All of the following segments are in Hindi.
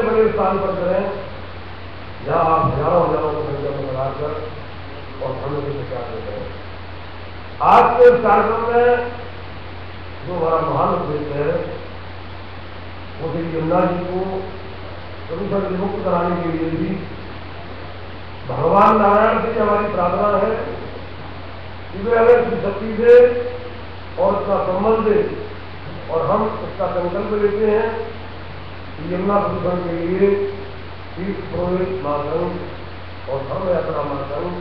बड़े स्थान पर करें जहाँ आप हज़ारों हज़ारों को संख्या में लगाकर और धर्म के प्रचार करते हैं आज के इस कार्यक्रम में जो हमारा महान उद्देश्य है, वो श्री यमुना जी को प्रदूषण से मुक्त कराने के लिए भी भगवान नारायण से हमारी प्रार्थना है कि वे अगर शक्ति से और उसका संबंध दे और हम उसका संकल्प लेते हैं यमुना प्रदूषण के लिए तीर्थ महासंघ और धर्म यात्रा महासंघ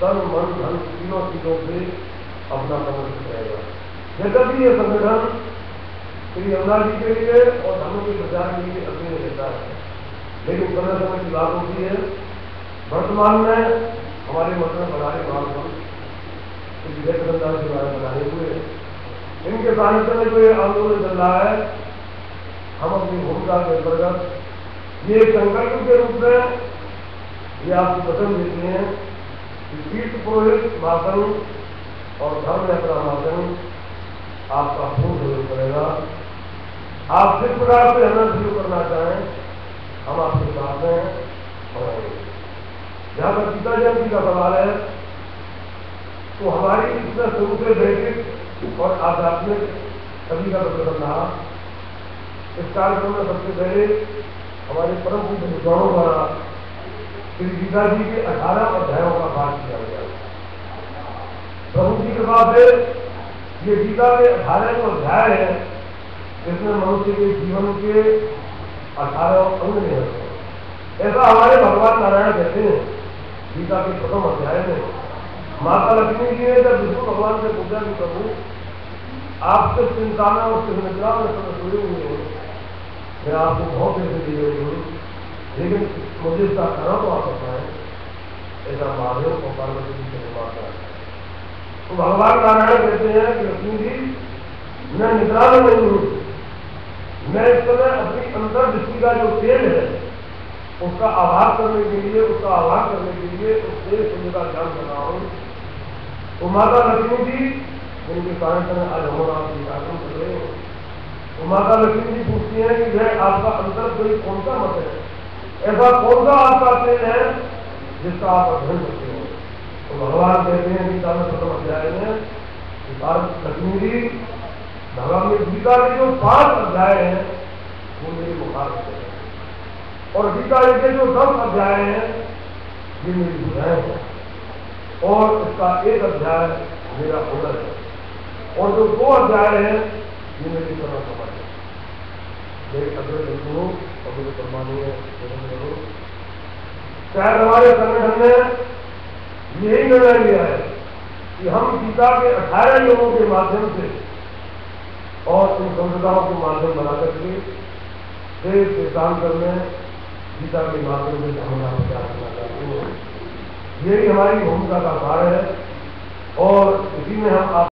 तन मन, धन तीनों चीज़ों से अपना समर्पित रहेगा भी ये संगठन श्री यमुना जी के लिए और धर्म के प्रचार के लिए अग्नि रहता है। लेकिन समय समय की बात होती है। वर्तमान में हमारे मत में बनाने महासंघ विजय प्रधान के द्वारा बनाए हुए इनके साहित्य में जो ये आंदोलन चल रहा है हम अपनी भूमिका के अंतर्गत ये संकल्प के रूप में ये आपको वचन देते हैं कि तीर्थ पुरोहित भाषण और धर्म यात्रा भाषण आपका पूर्ण ज़रूर करेगा आप जिस प्रकार से हमें शुरू करना चाहें, हम आपके साथ हैं और जहाँ पर गीता जयंती का सवाल है तो हमारी इसमें शुरू से बेसिक और आध्यात्मिक सभी का प्रदर्शन रहा। इस कार्यक्रम में सबसे पहले हमारे परम पूज्य विद्वानों द्वारा श्री गीता जी के अठारह अध्यायों का पाठ किया गया। प्रभु की कृपा से ये गीता के अठारह जो अध्याय है, जिसमें मनुष्य के जीवन के अठारह अंग में ऐसा हमारे भगवान नारायण कहते हैं, गीता के प्रथम अध्याय में, माता लक्ष्मी जी ने जब विष्णु भगवान से पूछा कि प्रभु आपसे चिंता में और चिंता में सब हुए हैं? मैं आपको बहुत पैसे दी गई हूँ लेकिन मुझे इसका करना तो आप बताएँ ऐसा महादेव और पार्वती जी से बात है। तो भगवान नारायण कहते हैं कि लक्ष्मी जी, मैं निद्रा में नहीं हूँ। मैं इस समय अपनी अंतर दृष्टि का जो तेल है, उसका आभार करने के लिए, उसका आभार करने के लिए उस तेल सूर्य का ध्यान कर रहा हूँ। तो माता लक्ष्मी जी, जिनके कारण से आज हम आप कार्यक्रम कर रहे हैं तो माता लक्ष्मी जी पूछती हैं कि यह आपका अंतर कोई कौन सा मत है? ऐसा कौन सा आपका तेल है जिसका आप अध्ययन करते हो? तो भगवान कहते हैं गीता में प्रथम अध्याय में लक्ष्मी जी, भगवान में गीता के जो पाँच अध्याय हैं, वो मेरे मुखार से है। और गीता के जो दस अध्याय हैं, ये मेरी बुझाएँ हैं। और इसका एक अध्याय मेरा हुनर है। और जो दो अध्याय हैं, ये मेरी तरह समझ है मेरे अग्रज सुनो और मेरे परमाणु शायद हमारे संगठन ने यही निर्णय लिया है कि हम गीता के अठारह लोगों के माध्यम से और इन संप्रदायों को माध्यम बना करके देश देशांतर में गीता के माध्यम से का प्रचार करना चाहते हैं। यही हमारी भूमिका का कार्य है और इसी में हम आप